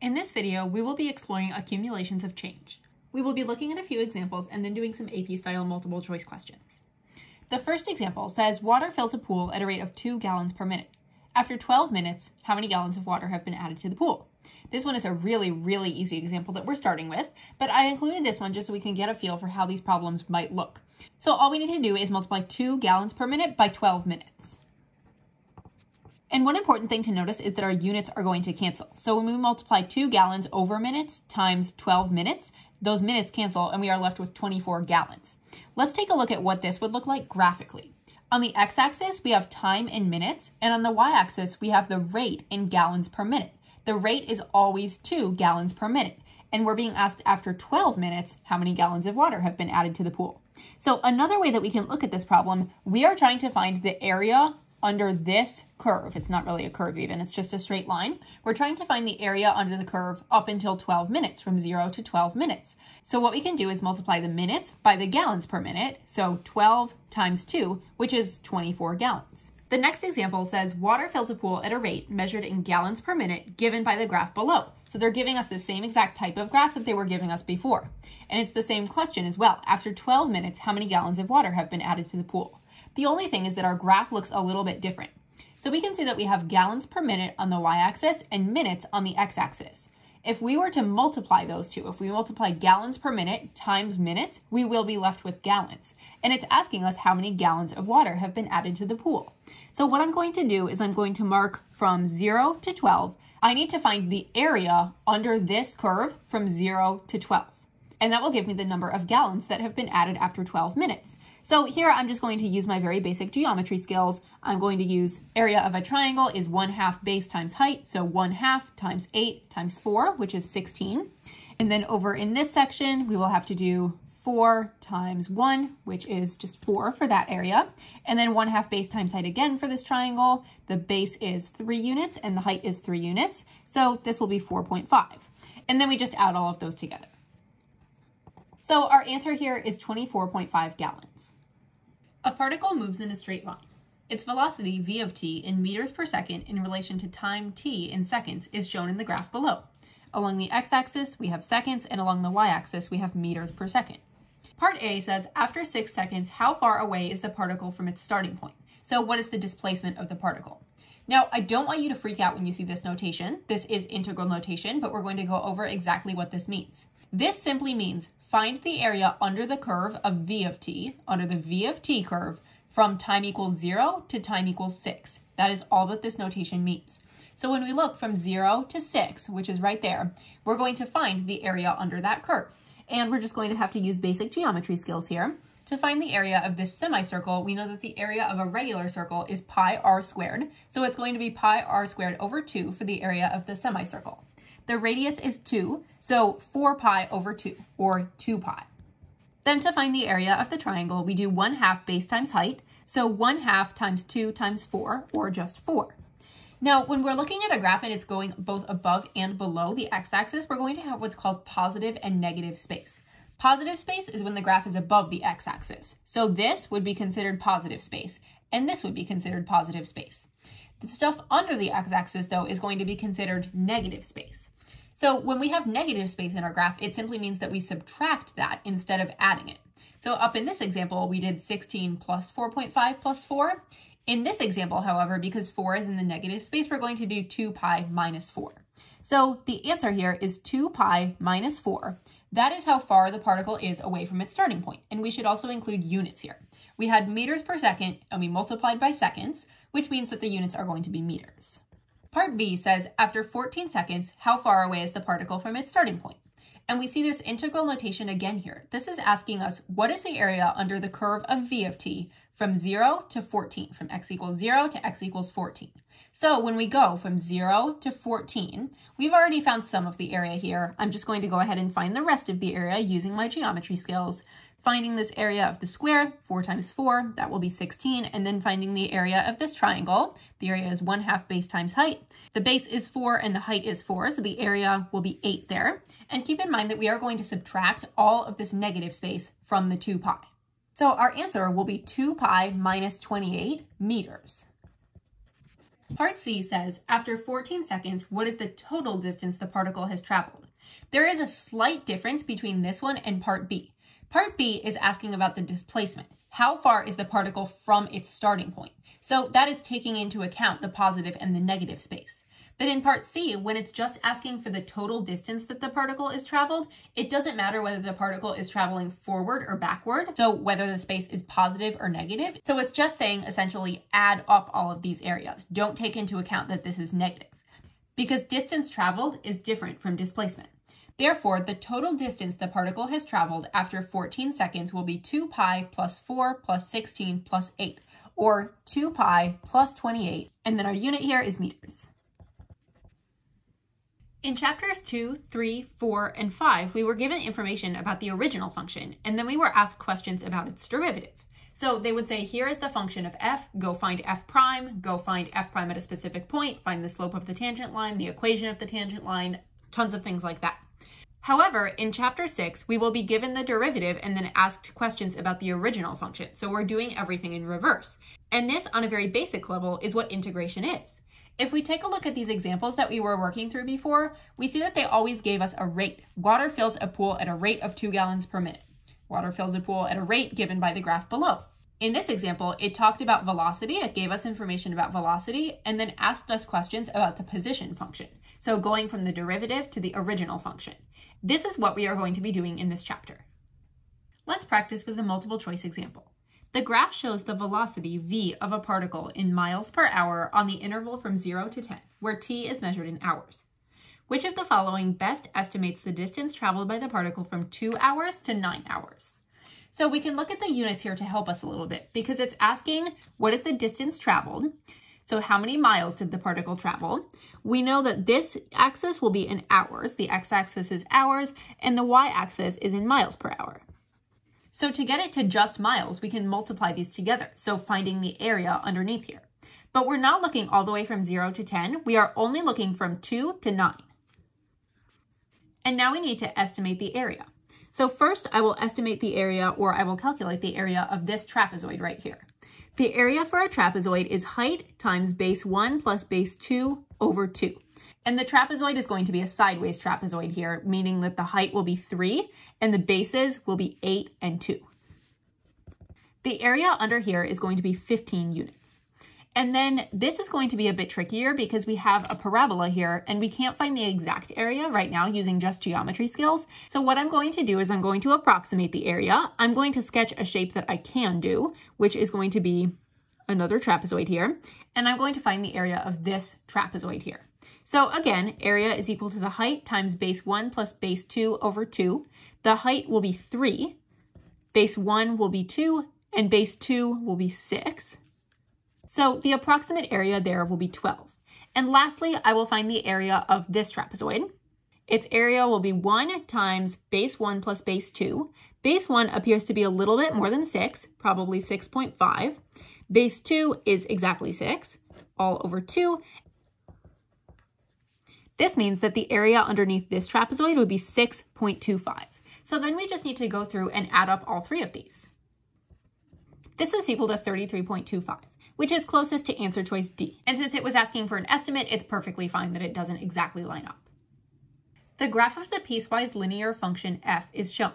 In this video, we will be exploring accumulations of change. We will be looking at a few examples and then doing some AP-style multiple choice questions. The first example says water fills a pool at a rate of 2 gallons per minute. After 12 minutes, how many gallons of water have been added to the pool? This one is a really, really easy example that we're starting with, but I included this one just so we can get a feel for how these problems might look. So all we need to do is multiply 2 gallons per minute by 12 minutes. And one important thing to notice is that our units are going to cancel. So when we multiply 2 gallons over minutes times 12 minutes, those minutes cancel and we are left with 24 gallons. Let's take a look at what this would look like graphically. On the x-axis, we have time in minutes, and on the y-axis, we have the rate in gallons per minute. The rate is always 2 gallons per minute, and we're being asked after 12 minutes how many gallons of water have been added to the pool. So another way that we can look at this problem, we are trying to find the area under this curve. It's not really a curve even, it's just a straight line. We're trying to find the area under the curve up until 12 minutes, from 0 to 12 minutes. So what we can do is multiply the minutes by the gallons per minute, so 12 times 2, which is 24 gallons. The next example says water fills a pool at a rate measured in gallons per minute given by the graph below. So they're giving us the same exact type of graph that they were giving us before. And it's the same question as well. After 12 minutes, how many gallons of water have been added to the pool? The only thing is that our graph looks a little bit different. So we can see that we have gallons per minute on the y-axis and minutes on the x-axis. If we were to multiply those two, if we multiply gallons per minute times minutes, we will be left with gallons. And it's asking us how many gallons of water have been added to the pool. So what I'm going to do is I'm going to mark from 0 to 12. I need to find the area under this curve from 0 to 12 and that will give me the number of gallons that have been added after 12 minutes. So here I'm just going to use my very basic geometry skills. I'm going to use area of a triangle is 1 half base times height, so 1 half times 8 times 4, which is 16. And then over in this section, we will have to do 4 times 1, which is just 4 for that area. And then 1 half base times height again for this triangle. The base is 3 units and the height is 3 units. So this will be 4.5. And then we just add all of those together. So our answer here is 24.5 gallons. A particle moves in a straight line. Its velocity, v of t, in meters per second in relation to time t in seconds is shown in the graph below. Along the x-axis, we have seconds, and along the y-axis, we have meters per second. Part A says, after six seconds, how far away is the particle from its starting point? So what is the displacement of the particle? Now, I don't want you to freak out when you see this notation. This is integral notation, but we're going to go over exactly what this means. This simply means find the area under the curve of v of t, under the v of t curve, from time equals 0 to time equals 6. That is all that this notation means. So when we look from 0 to 6, which is right there, we're going to find the area under that curve. And we're just going to have to use basic geometry skills here. To find the area of this semicircle, we know that the area of a regular circle is pi r squared. So it's going to be pi r squared over 2 for the area of the semicircle. The radius is 2, so 4 pi over 2, or 2 pi. Then to find the area of the triangle, we do 1 half base times height, so 1 half times 2 times 4, or just 4. Now, when we're looking at a graph and it's going both above and below the x-axis, we're going to have what's called positive and negative space. Positive space is when the graph is above the x-axis. So this would be considered positive space, and this would be considered positive space. The stuff under the x-axis, though, is going to be considered negative space. So when we have negative space in our graph, it simply means that we subtract that instead of adding it. So up in this example, we did 16 plus 4.5 plus 4. In this example, however, because 4 is in the negative space, we're going to do 2 pi minus 4. So the answer here is 2 pi minus 4. That is how far the particle is away from its starting point. And we should also include units here. We had meters per second and we multiplied by seconds, which means that the units are going to be meters. Part B says, after 14 seconds, how far away is the particle from its starting point? And we see this integral notation again here. This is asking us, what is the area under the curve of v of t from 0 to 14, from x equals 0 to x equals 14? So when we go from 0 to 14, we've already found some of the area here. I'm just going to go ahead and find the rest of the area using my geometry skills finding this area of the square, 4 times 4, that will be 16, and then finding the area of this triangle. The area is 1 half base times height. The base is 4 and the height is 4, so the area will be 8 there. And keep in mind that we are going to subtract all of this negative space from the 2 pi. So our answer will be 2 pi minus 28 meters. Part C says, after 14 seconds, what is the total distance the particle has traveled? There is a slight difference between this one and part B. Part B is asking about the displacement. How far is the particle from its starting point? So that is taking into account the positive and the negative space. But in part C, when it's just asking for the total distance that the particle is traveled, it doesn't matter whether the particle is traveling forward or backward, so whether the space is positive or negative. So it's just saying essentially add up all of these areas. Don't take into account that this is negative because distance traveled is different from displacement. Therefore, the total distance the particle has traveled after 14 seconds will be 2 pi plus 4 plus 16 plus 8, or 2 pi plus 28, and then our unit here is meters. In chapters 2, 3, 4, and 5, we were given information about the original function, and then we were asked questions about its derivative. So they would say, here is the function of f, go find f prime, go find f prime at a specific point, find the slope of the tangent line, the equation of the tangent line, tons of things like that. However, in chapter 6, we will be given the derivative and then asked questions about the original function. So we're doing everything in reverse. And this, on a very basic level, is what integration is. If we take a look at these examples that we were working through before, we see that they always gave us a rate. Water fills a pool at a rate of 2 gallons per minute. Water fills a pool at a rate given by the graph below. In this example, it talked about velocity, it gave us information about velocity, and then asked us questions about the position function. So going from the derivative to the original function. This is what we are going to be doing in this chapter. Let's practice with a multiple choice example. The graph shows the velocity v of a particle in miles per hour on the interval from 0 to 10, where t is measured in hours. Which of the following best estimates the distance traveled by the particle from 2 hours to 9 hours? So we can look at the units here to help us a little bit because it's asking what is the distance traveled? So how many miles did the particle travel? We know that this axis will be in hours. The x-axis is hours and the y-axis is in miles per hour. So to get it to just miles, we can multiply these together, so finding the area underneath here. But we're not looking all the way from 0 to 10. We are only looking from 2 to 9. And now we need to estimate the area. So first, I will estimate the area, or I will calculate the area of this trapezoid right here. The area for a trapezoid is height times base 1 plus base 2 over 2. And the trapezoid is going to be a sideways trapezoid here, meaning that the height will be 3 and the bases will be 8 and 2. The area under here is going to be 15 units. And then this is going to be a bit trickier because we have a parabola here and we can't find the exact area right now using just geometry skills. So what I'm going to do is I'm going to approximate the area. I'm going to sketch a shape that I can do, which is going to be another trapezoid here. And I'm going to find the area of this trapezoid here. So again, area is equal to the height times base 1 plus base 2 over 2. The height will be 3, base 1 will be 2, and base 2 will be 6. So the approximate area there will be 12. And lastly, I will find the area of this trapezoid. Its area will be 1 times base 1 plus base 2. Base 1 appears to be a little bit more than 6, probably 6.5. Base 2 is exactly 6, all over 2, this means that the area underneath this trapezoid would be 6.25. So then we just need to go through and add up all three of these. This is equal to 33.25, which is closest to answer choice D. And since it was asking for an estimate, it's perfectly fine that it doesn't exactly line up. The graph of the piecewise linear function f is shown.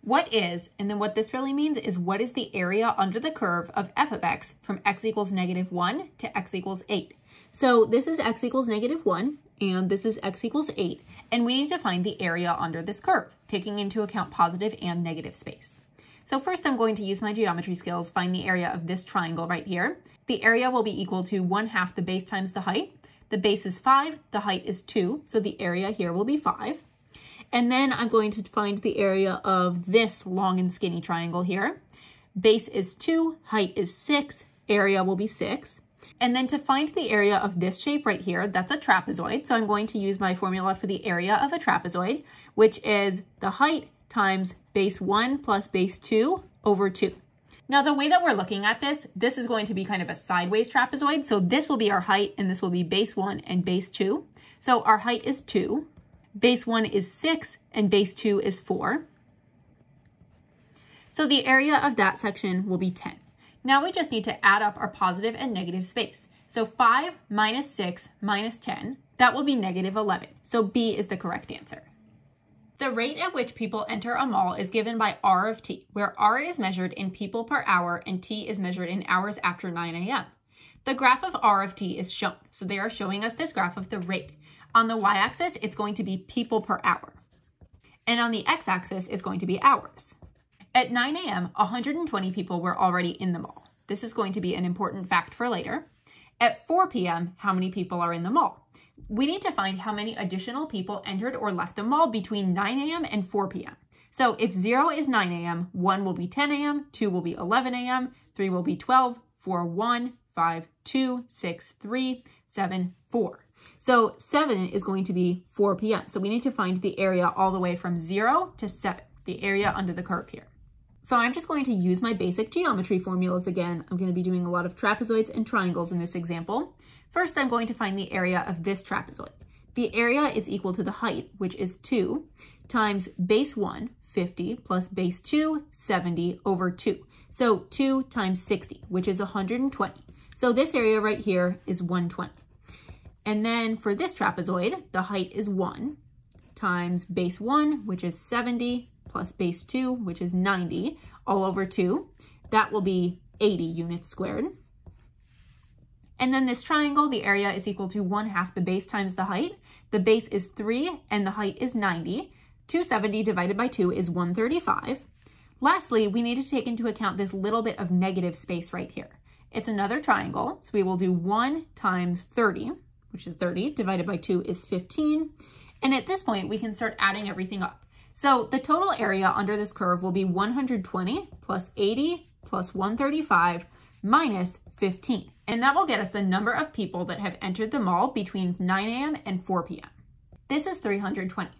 What is, and then what this really means is what is the area under the curve of f of x from x equals negative 1 to x equals 8. So this is x equals negative 1, and this is x equals 8, and we need to find the area under this curve, taking into account positive and negative space. So first I'm going to use my geometry skills, find the area of this triangle right here. The area will be equal to 1 half the base times the height. The base is 5, the height is 2, so the area here will be 5. And then I'm going to find the area of this long and skinny triangle here. Base is 2, height is 6, area will be 6. And then to find the area of this shape right here, that's a trapezoid. So I'm going to use my formula for the area of a trapezoid, which is the height times base 1 plus base 2 over 2. Now the way that we're looking at this, this is going to be kind of a sideways trapezoid. So this will be our height and this will be base 1 and base 2. So our height is 2, base 1 is 6, and base 2 is 4. So the area of that section will be 10. Now we just need to add up our positive and negative space. So 5 minus 6 minus 10, that will be negative 11. So B is the correct answer. The rate at which people enter a mall is given by R of t, where R is measured in people per hour and t is measured in hours after 9 a.m. The graph of R of t is shown. So they are showing us this graph of the rate. On the y-axis, it's going to be people per hour. And on the x-axis, it's going to be hours. At 9 a.m., 120 people were already in the mall. This is going to be an important fact for later. At 4 p.m., how many people are in the mall? we need to find how many additional people entered or left the mall between 9 a.m. and 4 p.m. So if 0 is 9 a.m., 1 will be 10 a.m., 2 will be 11 a.m., 3 will be 12, 4, 1, 5, 2, 6, 3, 7, 4. So 7 is going to be 4 p.m. So we need to find the area all the way from 0 to 7, the area under the curve here. So I'm just going to use my basic geometry formulas again. I'm going to be doing a lot of trapezoids and triangles in this example. First, I'm going to find the area of this trapezoid. The area is equal to the height, which is 2, times base 1, 50, plus base 2, 70, over 2. So 2 times 60, which is 120. So this area right here is 120. And then for this trapezoid, the height is 1 times base 1, which is 70, plus base 2, which is 90, all over 2. That will be 80 units squared. And then this triangle, the area is equal to 1 half the base times the height. The base is 3 and the height is 90. 270 divided by 2 is 135. Lastly, we need to take into account this little bit of negative space right here. It's another triangle, so we will do 1 times 30, which is 30, divided by 2 is 15. And at this point, we can start adding everything up. So the total area under this curve will be 120 plus 80 plus 135 minus 15. And that will get us the number of people that have entered the mall between 9 a.m. and 4 p.m. This is 320.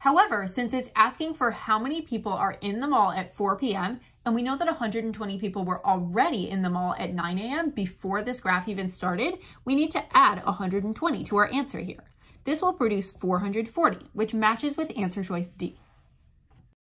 However, since it's asking for how many people are in the mall at 4 p.m., and we know that 120 people were already in the mall at 9 a.m. before this graph even started, we need to add 120 to our answer here. This will produce 440, which matches with answer choice D.